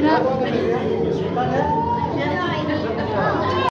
para